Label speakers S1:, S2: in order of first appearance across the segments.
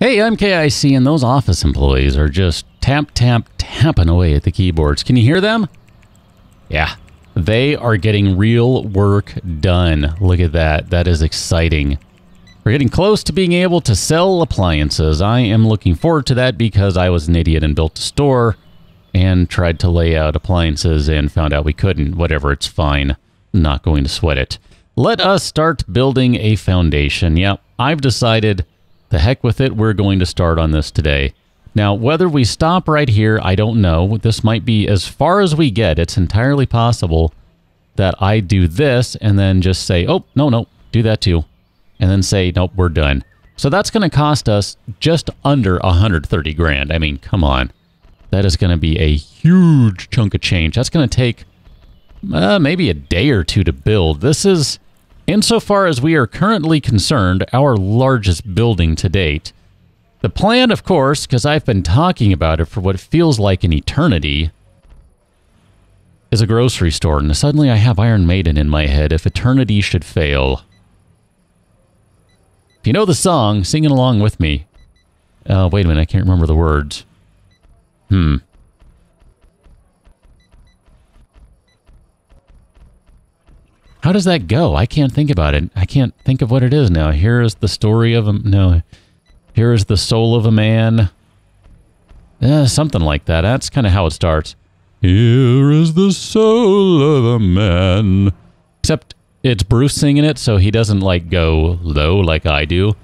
S1: Hey, I'm KIC, and those office employees are just tap, tap, tapping away at the keyboards. Can you hear them? Yeah, they are getting real work done. Look at that. That is exciting. We're getting close to being able to sell appliances. I am looking forward to that because I was an idiot and built a store and tried to lay out appliances and found out we couldn't. Whatever, it's fine. not going to sweat it. Let us start building a foundation. Yep, I've decided the heck with it. We're going to start on this today. Now, whether we stop right here, I don't know. This might be as far as we get. It's entirely possible that I do this and then just say, oh, no, no, do that too. And then say, nope, we're done. So that's going to cost us just under 130 grand. I mean, come on. That is going to be a huge chunk of change. That's going to take uh, maybe a day or two to build. This is, insofar as we are currently concerned, our largest building to date. The plan, of course, because I've been talking about it for what feels like an eternity, is a grocery store. And suddenly I have Iron Maiden in my head if eternity should fail. If you know the song, sing it along with me. Uh, wait a minute, I can't remember the words. Hmm. How does that go? I can't think about it. I can't think of what it is now. Here is the story of a... No. Here is the soul of a man. Eh, something like that. That's kind of how it starts. Here is the soul of a man. Except it's Bruce singing it, so he doesn't like go low like I do.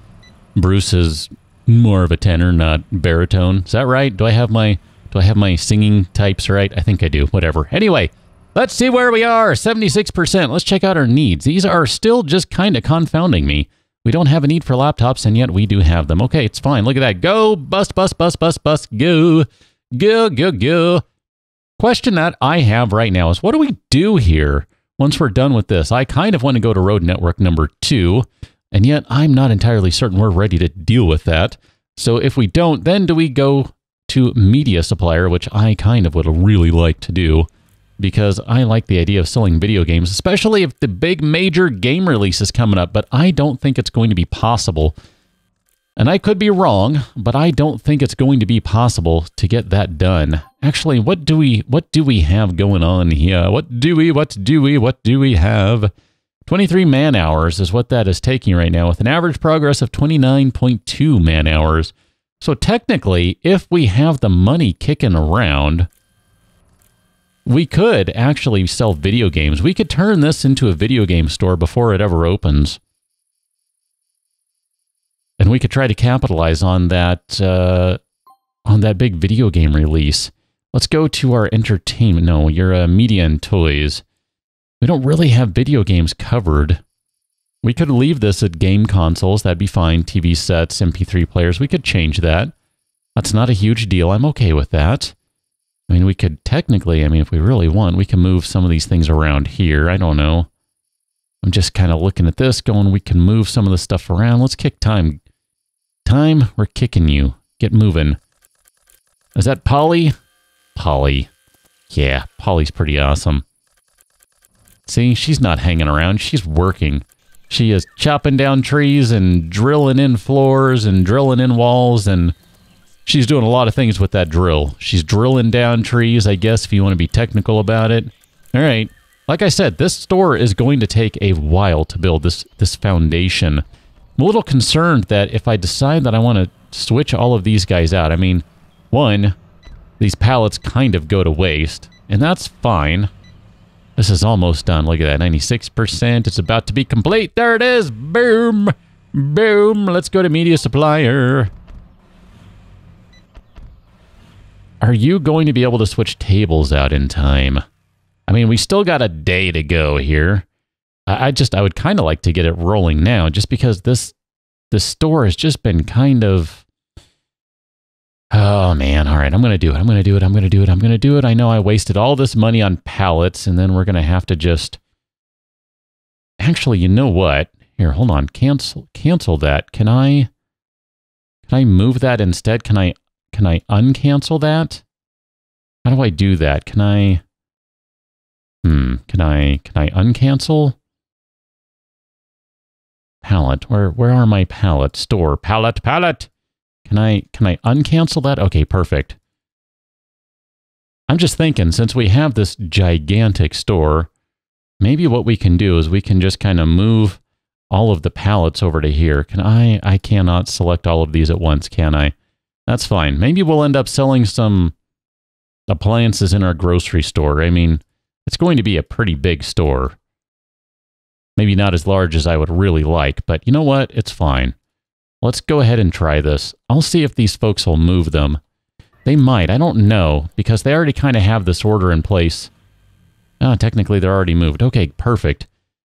S1: Bruce is more of a tenor, not baritone. Is that right? Do I have my do I have my singing types right? I think I do. Whatever. Anyway, let's see where we are. 76%. Let's check out our needs. These are still just kind of confounding me. We don't have a need for laptops, and yet we do have them. Okay, it's fine. Look at that. Go, bust, bust, bust, bust, bust, go. Go, go, go. Question that I have right now is what do we do here once we're done with this? I kind of want to go to road network number two, and yet I'm not entirely certain we're ready to deal with that. So if we don't, then do we go to media supplier, which I kind of would really like to do because I like the idea of selling video games, especially if the big major game release is coming up, but I don't think it's going to be possible. And I could be wrong, but I don't think it's going to be possible to get that done. Actually, what do we what do we have going on here? What do we what do we what do we have? 23 man hours is what that is taking right now with an average progress of 29.2 man hours. So technically, if we have the money kicking around, we could actually sell video games. We could turn this into a video game store before it ever opens. And we could try to capitalize on that uh, on that big video game release. Let's go to our entertainment. No, you're uh, media and toys. We don't really have video games covered. We could leave this at game consoles. That'd be fine. TV sets, MP3 players. We could change that. That's not a huge deal. I'm okay with that. I mean, we could technically, I mean, if we really want, we can move some of these things around here. I don't know. I'm just kind of looking at this, going, we can move some of the stuff around. Let's kick time. Time, we're kicking you. Get moving. Is that Polly? Polly. Yeah, Polly's pretty awesome. See, she's not hanging around. She's working. She is chopping down trees and drilling in floors and drilling in walls and she's doing a lot of things with that drill. She's drilling down trees, I guess, if you want to be technical about it. All right. Like I said, this store is going to take a while to build this this foundation. I'm a little concerned that if I decide that I want to switch all of these guys out, I mean, one, these pallets kind of go to waste, and that's fine. This is almost done. Look at that, 96%. It's about to be complete. There it is. Boom. Boom. Let's go to media supplier. Are you going to be able to switch tables out in time? I mean, we still got a day to go here. I, I just, I would kind of like to get it rolling now just because this, the store has just been kind of Oh man, all right, I'm going to do it. I'm going to do it. I'm going to do it. I'm going to do it. I know I wasted all this money on pallets and then we're going to have to just Actually, you know what? Here, hold on. Cancel cancel that. Can I Can I move that instead? Can I can I uncancel that? How do I do that? Can I Hmm, can I can I uncancel? Pallet. Where where are my pallets? Store. Pallet, pallet. Can I can I uncancel that? Okay, perfect. I'm just thinking since we have this gigantic store, maybe what we can do is we can just kind of move all of the pallets over to here. Can I I cannot select all of these at once, can I? That's fine. Maybe we'll end up selling some appliances in our grocery store. I mean, it's going to be a pretty big store. Maybe not as large as I would really like, but you know what? It's fine. Let's go ahead and try this. I'll see if these folks will move them. They might. I don't know, because they already kind of have this order in place. Ah, technically, they're already moved. Okay, perfect.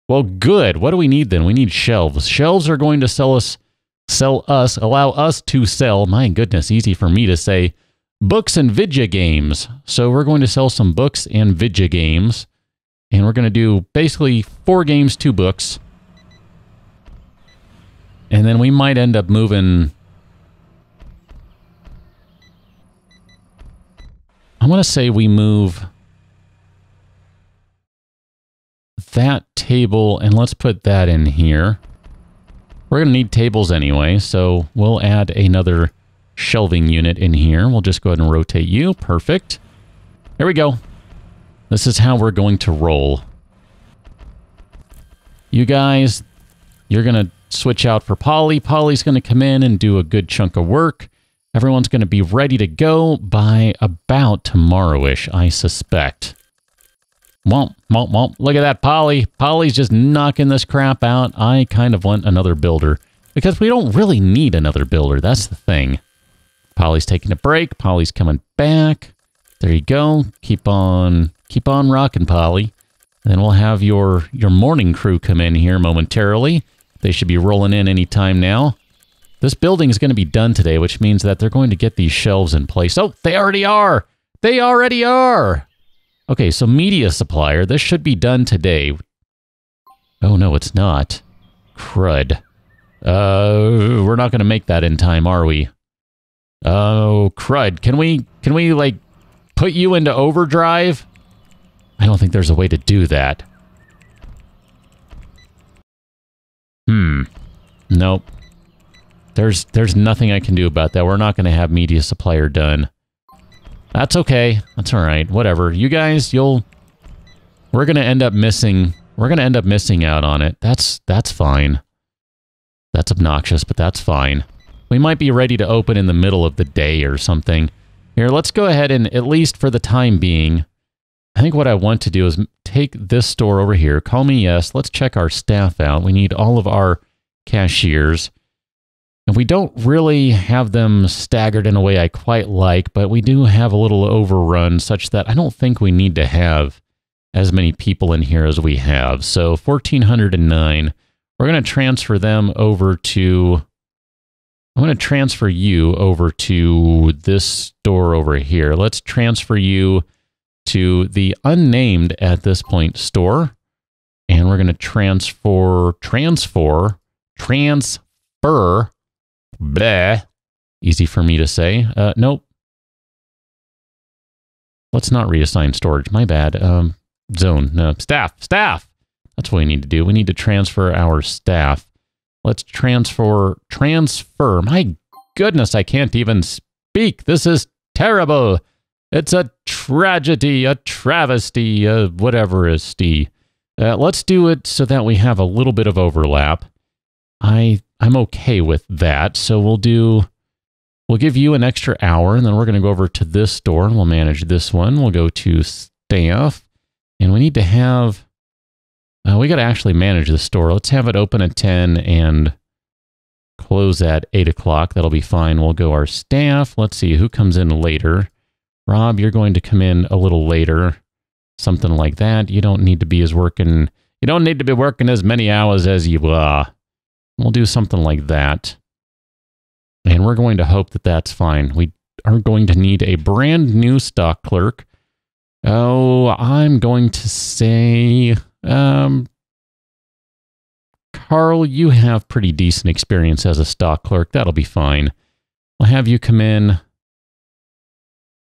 S1: Well, good. What do we need then? We need shelves. Shelves are going to sell us, sell us, allow us to sell, my goodness, easy for me to say, books and vidya games. So we're going to sell some books and vidya games. And we're going to do basically four games, two books. And then we might end up moving... I want to say we move that table, and let's put that in here. We're going to need tables anyway, so we'll add another shelving unit in here. We'll just go ahead and rotate you. Perfect. There we go. This is how we're going to roll. You guys, you're going to switch out for Polly. Polly's going to come in and do a good chunk of work. Everyone's going to be ready to go by about tomorrow-ish, I suspect. Womp, womp, womp. Look at that, Polly. Polly's just knocking this crap out. I kind of want another builder because we don't really need another builder. That's the thing. Polly's taking a break. Polly's coming back. There you go. Keep on, keep on rocking, Polly. And then we'll have your, your morning crew come in here momentarily. They should be rolling in any time now. This building is going to be done today, which means that they're going to get these shelves in place. Oh, they already are. They already are. Okay, so media supplier. This should be done today. Oh, no, it's not. Crud. Uh, we're not going to make that in time, are we? Oh, crud. Can we, can we, like, put you into overdrive? I don't think there's a way to do that. Hmm. Nope. There's there's nothing I can do about that. We're not going to have media supplier done. That's okay. That's all right. Whatever. You guys, you'll we're going to end up missing we're going to end up missing out on it. That's that's fine. That's obnoxious, but that's fine. We might be ready to open in the middle of the day or something. Here, let's go ahead and at least for the time being, I think what I want to do is take this store over here. Call me yes. Let's check our staff out. We need all of our cashiers. And we don't really have them staggered in a way I quite like, but we do have a little overrun such that I don't think we need to have as many people in here as we have. So 1,409. We're going to transfer them over to... I'm going to transfer you over to this store over here. Let's transfer you to the unnamed at this point store. And we're going to transfer, transfer, transfer, bleh, easy for me to say. Uh, nope. Let's not reassign storage. My bad. Um, zone. No, staff. Staff. That's what we need to do. We need to transfer our staff. Let's transfer. Transfer. My goodness, I can't even speak. This is terrible. It's a tragedy, a travesty, a whatever is uh, let's do it so that we have a little bit of overlap. I I'm okay with that. So we'll do we'll give you an extra hour and then we're going to go over to this store and we'll manage this one. We'll go to staff and we need to have uh, we got to actually manage the store. Let's have it open at 10 and close at 8 o'clock. That'll be fine. We'll go our staff. Let's see who comes in later. Rob, you're going to come in a little later, something like that. You don't need to be as working, you don't need to be working as many hours as you are. We'll do something like that. And we're going to hope that that's fine. We are going to need a brand new stock clerk. Oh, I'm going to say, um, Carl, you have pretty decent experience as a stock clerk. That'll be fine. We'll have you come in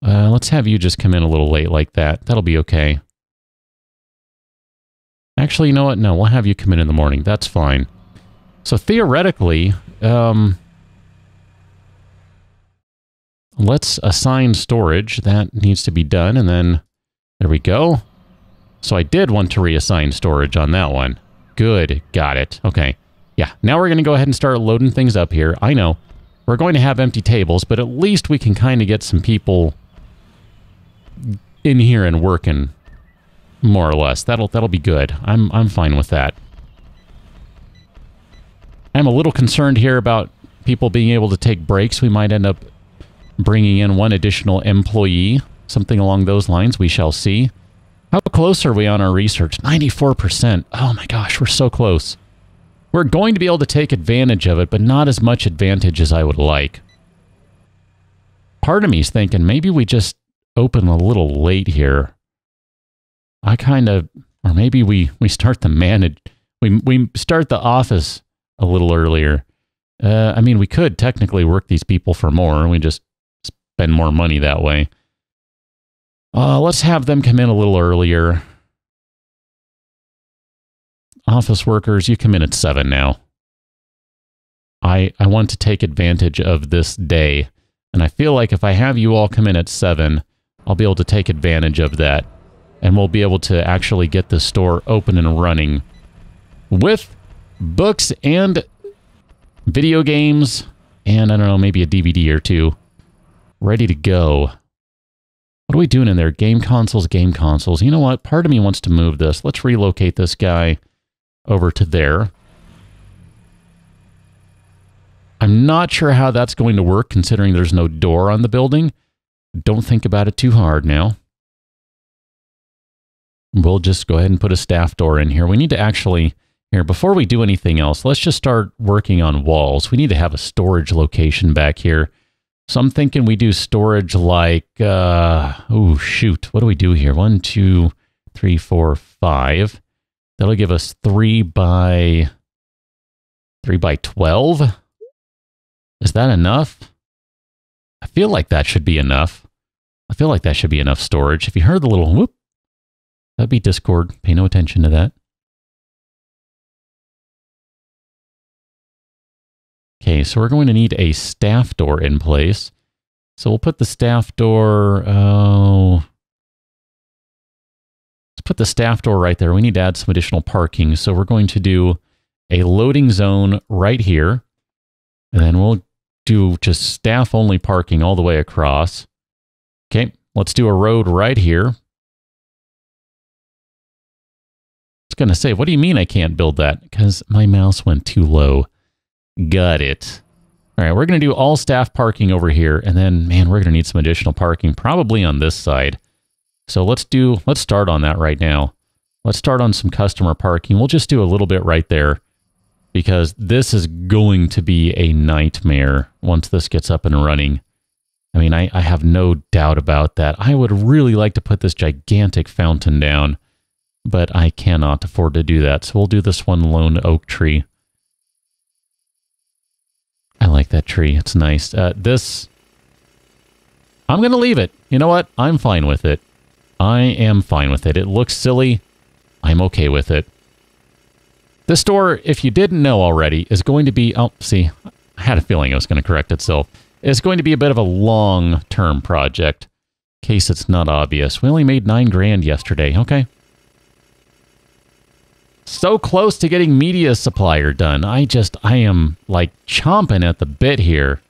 S1: uh, let's have you just come in a little late like that. That'll be okay. Actually, you know what? No, we'll have you come in in the morning. That's fine. So theoretically, um, let's assign storage. That needs to be done. And then there we go. So I did want to reassign storage on that one. Good. Got it. Okay. Yeah. Now we're going to go ahead and start loading things up here. I know we're going to have empty tables, but at least we can kind of get some people in here and working more or less. That'll that'll be good. I'm I'm fine with that. I'm a little concerned here about people being able to take breaks. We might end up bringing in one additional employee, something along those lines. We shall see. How close are we on our research? 94%. Oh my gosh, we're so close. We're going to be able to take advantage of it, but not as much advantage as I would like. Part of me is thinking maybe we just open a little late here. I kind of, or maybe we, we start the manage, we, we start the office a little earlier. Uh, I mean, we could technically work these people for more and we just spend more money that way. Uh, let's have them come in a little earlier. Office workers, you come in at 7 now. I, I want to take advantage of this day. And I feel like if I have you all come in at 7, I'll be able to take advantage of that. And we'll be able to actually get the store open and running with books and video games and I don't know, maybe a DVD or two ready to go. What are we doing in there? Game consoles, game consoles. You know what? Part of me wants to move this. Let's relocate this guy over to there. I'm not sure how that's going to work considering there's no door on the building. Don't think about it too hard now. We'll just go ahead and put a staff door in here. We need to actually here, before we do anything else, let's just start working on walls. We need to have a storage location back here. So I'm thinking we do storage like, uh, oh, shoot. What do we do here? One, two, three, four, five. That'll give us three by, three by 12. Is that enough? I feel like that should be enough. I feel like that should be enough storage. If you heard the little whoop, that'd be Discord. Pay no attention to that. Okay, so we're going to need a staff door in place. So we'll put the staff door, oh, let's put the staff door right there. We need to add some additional parking. So we're going to do a loading zone right here. And then we'll do just staff only parking all the way across. Okay, let's do a road right here. It's going to say, what do you mean I can't build that? Because my mouse went too low. Got it. All right, we're going to do all staff parking over here. And then, man, we're going to need some additional parking probably on this side. So let's do, let's start on that right now. Let's start on some customer parking. We'll just do a little bit right there because this is going to be a nightmare once this gets up and running. I mean, I, I have no doubt about that. I would really like to put this gigantic fountain down, but I cannot afford to do that. So we'll do this one lone oak tree. I like that tree. It's nice. Uh, this, I'm going to leave it. You know what? I'm fine with it. I am fine with it. It looks silly. I'm okay with it. This store, if you didn't know already, is going to be, oh, see, I had a feeling it was going to correct itself. It's going to be a bit of a long-term project, in case it's not obvious. We only made nine grand yesterday. Okay, so close to getting media supplier done. I just, I am like chomping at the bit here.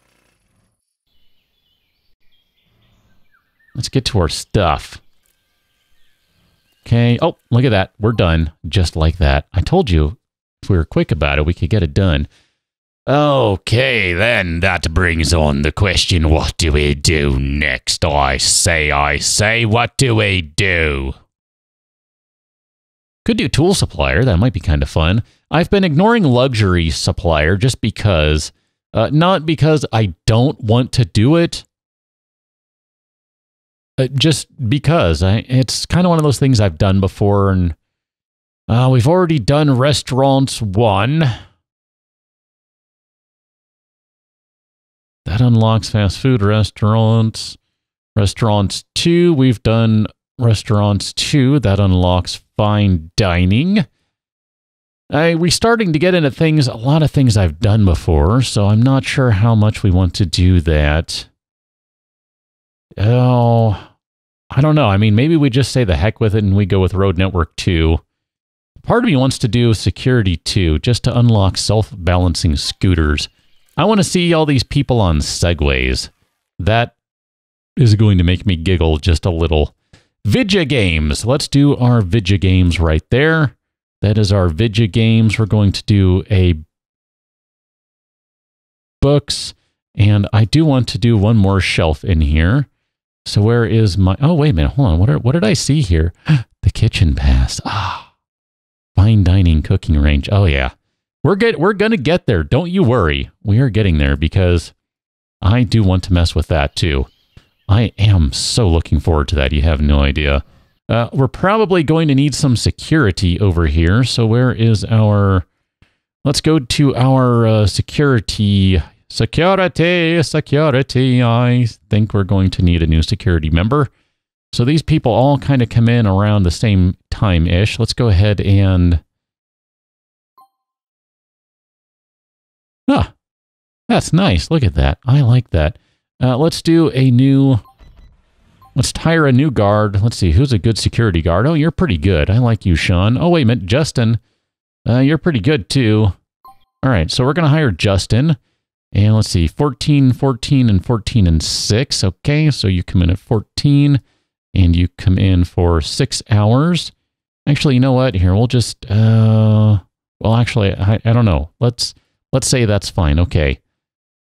S1: Let's get to our stuff. Okay. Oh, look at that. We're done. Just like that. I told you if we were quick about it, we could get it done. Okay, then that brings on the question what do we do next? I say, I say, what do we do? Could do tool supplier. That might be kind of fun. I've been ignoring luxury supplier just because, uh, not because I don't want to do it. Uh, just because I, it's kind of one of those things I've done before, and uh, we've already done restaurants one. That unlocks fast food restaurants. Restaurants two, we've done restaurants two. That unlocks fine dining. I, we're starting to get into things, a lot of things I've done before, so I'm not sure how much we want to do that. Oh, I don't know. I mean, maybe we just say the heck with it and we go with Road Network 2. Part of me wants to do Security 2 just to unlock self-balancing scooters. I want to see all these people on Segways. That is going to make me giggle just a little. Vidya Games. Let's do our Vidya Games right there. That is our Vidya Games. We're going to do a books. And I do want to do one more shelf in here. So where is my... Oh, wait a minute. Hold on. What, are, what did I see here? the kitchen pass. Ah, fine dining cooking range. Oh, yeah. We're, get, we're going to get there. Don't you worry. We are getting there because I do want to mess with that too. I am so looking forward to that. You have no idea. Uh, we're probably going to need some security over here. So where is our... Let's go to our uh, security Security, security. I think we're going to need a new security member. So these people all kind of come in around the same time-ish. Let's go ahead and... Ah, that's nice. Look at that. I like that. Uh, let's do a new... Let's hire a new guard. Let's see, who's a good security guard? Oh, you're pretty good. I like you, Sean. Oh, wait a minute, Justin. Uh, you're pretty good, too. All right, so we're going to hire Justin. And let's see, 14, 14, and 14 and 6. Okay, so you come in at 14 and you come in for six hours. Actually, you know what? Here, we'll just, uh, well, actually, I, I don't know. Let's, let's say that's fine. Okay.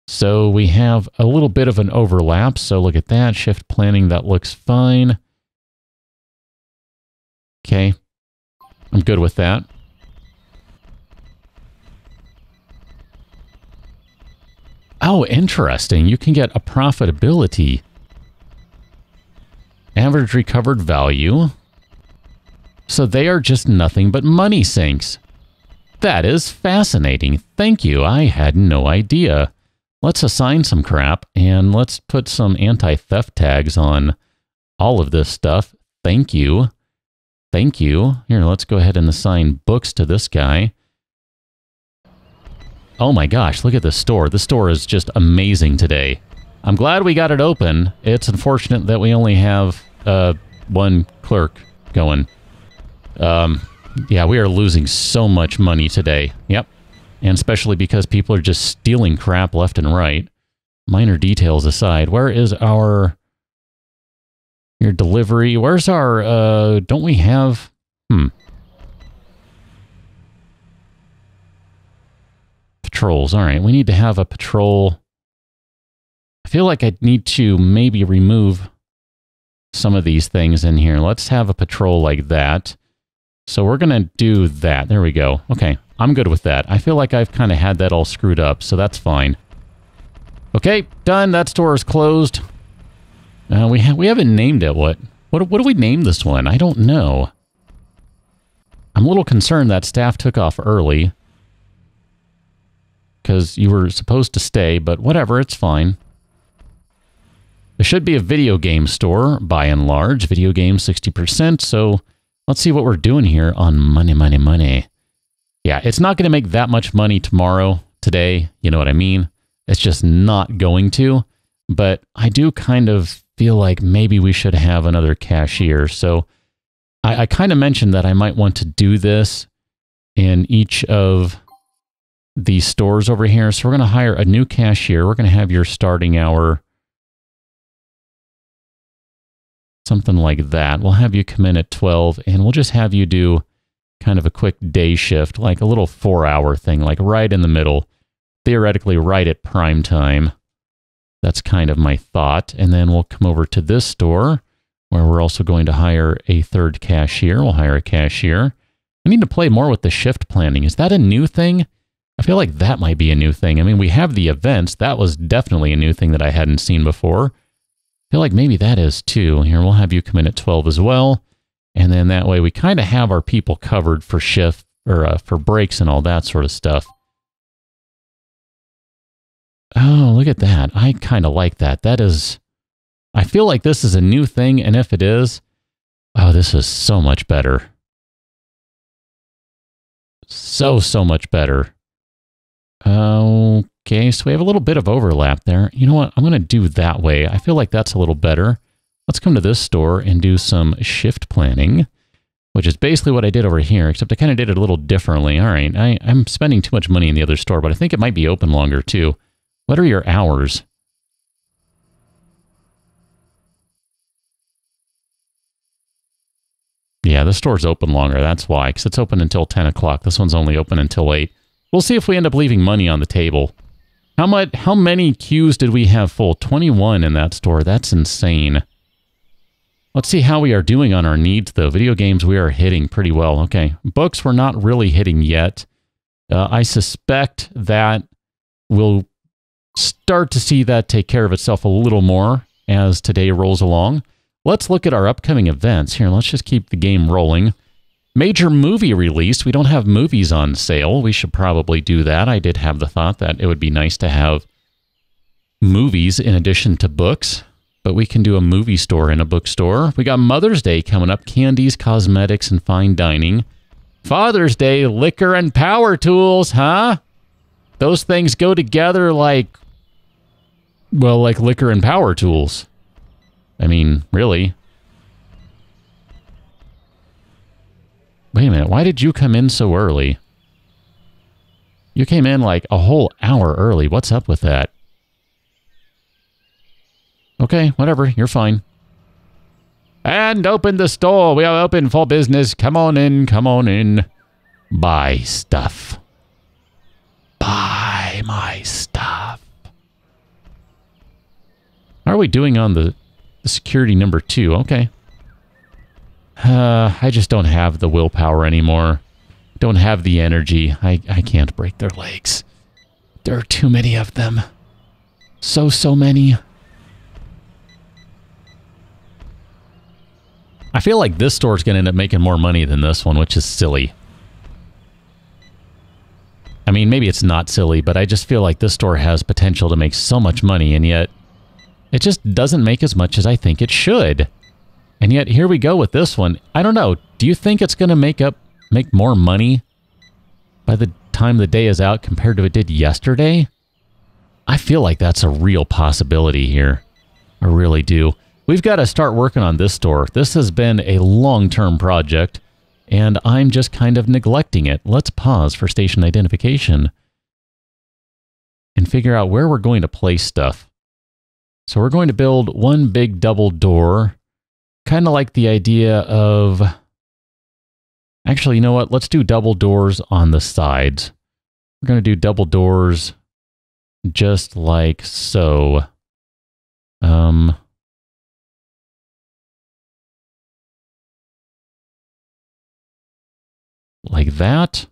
S1: So we have a little bit of an overlap. So look at that shift planning. That looks fine. Okay. I'm good with that. Oh, interesting. You can get a profitability. Average recovered value. So they are just nothing but money sinks. That is fascinating. Thank you. I had no idea. Let's assign some crap and let's put some anti-theft tags on all of this stuff. Thank you. Thank you. Here, let's go ahead and assign books to this guy. Oh my gosh, look at this store. The store is just amazing today. I'm glad we got it open. It's unfortunate that we only have uh, one clerk going. Um, yeah, we are losing so much money today. Yep. And especially because people are just stealing crap left and right. Minor details aside, where is our your delivery? Where's our uh don't we have hmm patrols. All right, we need to have a patrol. I feel like I need to maybe remove some of these things in here. Let's have a patrol like that. So we're going to do that. There we go. Okay, I'm good with that. I feel like I've kind of had that all screwed up, so that's fine. Okay, done. That store is closed. Uh, we, ha we haven't named it. What? what? What do we name this one? I don't know. I'm a little concerned that staff took off early because you were supposed to stay, but whatever, it's fine. There should be a video game store, by and large. Video games 60%, so let's see what we're doing here on money, money, money. Yeah, it's not going to make that much money tomorrow, today, you know what I mean? It's just not going to, but I do kind of feel like maybe we should have another cashier. So I, I kind of mentioned that I might want to do this in each of these stores over here. So we're going to hire a new cashier. We're going to have your starting hour something like that. We'll have you come in at 12 and we'll just have you do kind of a quick day shift, like a little four hour thing, like right in the middle, theoretically right at prime time. That's kind of my thought. And then we'll come over to this store where we're also going to hire a third cashier. We'll hire a cashier. I need to play more with the shift planning. Is that a new thing? I feel like that might be a new thing. I mean, we have the events. That was definitely a new thing that I hadn't seen before. I feel like maybe that is too. Here, we'll have you come in at 12 as well. And then that way we kind of have our people covered for shift or uh, for breaks and all that sort of stuff. Oh, look at that. I kind of like that. That is, I feel like this is a new thing. And if it is, oh, this is so much better. So, so much better. Okay, so we have a little bit of overlap there. You know what? I'm going to do that way. I feel like that's a little better. Let's come to this store and do some shift planning, which is basically what I did over here, except I kind of did it a little differently. All right, I, I'm spending too much money in the other store, but I think it might be open longer too. What are your hours? Yeah, the store's open longer. That's why, because it's open until 10 o'clock. This one's only open until 8. We'll see if we end up leaving money on the table. How much? How many queues did we have full? 21 in that store. That's insane. Let's see how we are doing on our needs, though. Video games, we are hitting pretty well. Okay, books, we're not really hitting yet. Uh, I suspect that we'll start to see that take care of itself a little more as today rolls along. Let's look at our upcoming events. Here, let's just keep the game rolling. Major movie release. We don't have movies on sale. We should probably do that. I did have the thought that it would be nice to have movies in addition to books, but we can do a movie store and a bookstore. We got Mother's Day coming up candies, cosmetics, and fine dining. Father's Day, liquor and power tools, huh? Those things go together like, well, like liquor and power tools. I mean, really. Wait a minute, why did you come in so early? You came in like a whole hour early. What's up with that? Okay, whatever, you're fine. And open the store. We are open for business. Come on in, come on in. Buy stuff. Buy my stuff. How are we doing on the the security number two. Okay. Uh, I just don't have the willpower anymore. Don't have the energy. I, I can't break their legs. There are too many of them. So, so many. I feel like this store is going to end up making more money than this one, which is silly. I mean, maybe it's not silly, but I just feel like this store has potential to make so much money, and yet it just doesn't make as much as I think it should. And yet here we go with this one. I don't know. Do you think it's going to make up make more money by the time the day is out compared to it did yesterday? I feel like that's a real possibility here. I really do. We've got to start working on this store. This has been a long-term project, and I'm just kind of neglecting it. Let's pause for station identification and figure out where we're going to place stuff. So we're going to build one big double door, kind of like the idea of, actually, you know what? Let's do double doors on the sides. We're going to do double doors just like so. Um, like that.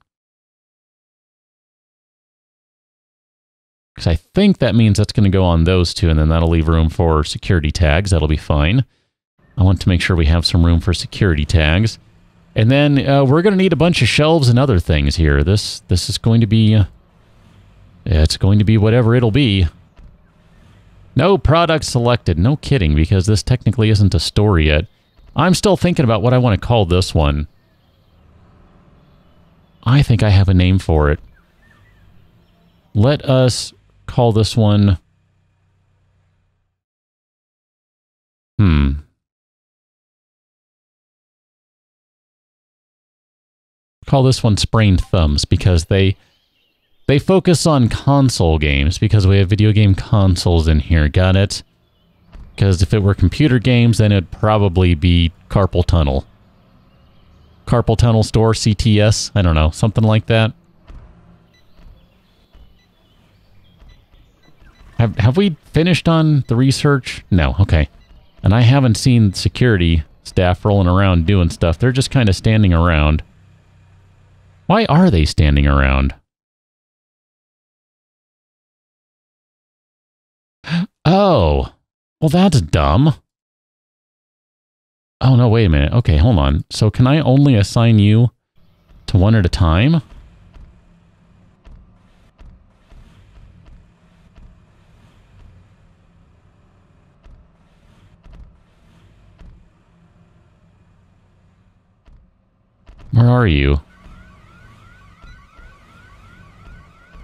S1: Because I think that means that's going to go on those two, and then that'll leave room for security tags. That'll be fine. I want to make sure we have some room for security tags. And then uh, we're going to need a bunch of shelves and other things here. This this is going to be... Uh, it's going to be whatever it'll be. No product selected. No kidding, because this technically isn't a store yet. I'm still thinking about what I want to call this one. I think I have a name for it. Let us call this one... Hmm. Call this one Sprained Thumbs because they they focus on console games because we have video game consoles in here. Got it? Because if it were computer games, then it'd probably be Carpal Tunnel. Carpal Tunnel Store, CTS, I don't know, something like that. Have, have we finished on the research? No, okay. And I haven't seen security staff rolling around doing stuff. They're just kind of standing around. Why are they standing around? Oh, well, that's dumb. Oh, no, wait a minute. Okay, hold on. So can I only assign you to one at a time? Where are you?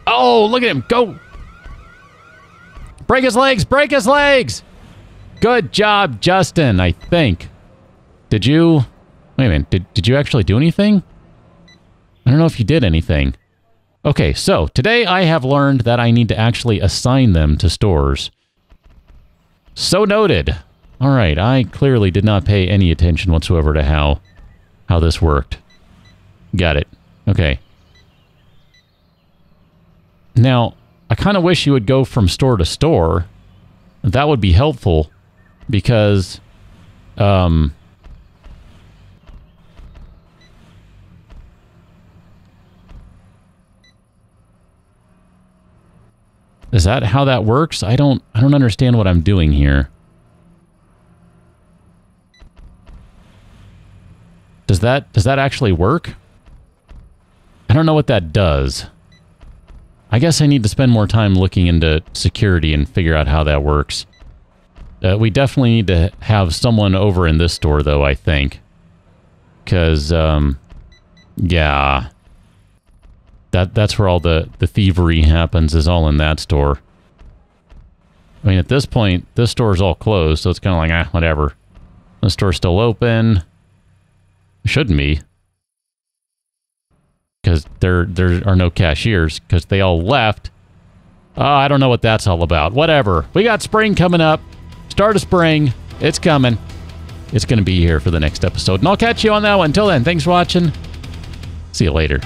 S1: Oh, look at him. Go. Break his legs! Break his legs! Good job, Justin, I think. Did you... Wait a minute. Did, did you actually do anything? I don't know if you did anything. Okay, so today I have learned that I need to actually assign them to stores. So noted. All right, I clearly did not pay any attention whatsoever to how how this worked. Got it. Okay. Now, I kind of wish you would go from store to store. That would be helpful because um Is that how that works? I don't I don't understand what I'm doing here. Does that does that actually work? I don't know what that does. I guess I need to spend more time looking into security and figure out how that works. Uh, we definitely need to have someone over in this store, though, I think. Because, um, yeah. That, that's where all the, the thievery happens, is all in that store. I mean, at this point, this store is all closed, so it's kind of like, ah, whatever. The store's still open. Shouldn't be. Because there, there are no cashiers, because they all left. Oh, I don't know what that's all about. Whatever. We got spring coming up. Start of spring. It's coming. It's going to be here for the next episode. And I'll catch you on that one. Until then, thanks for watching. See you later.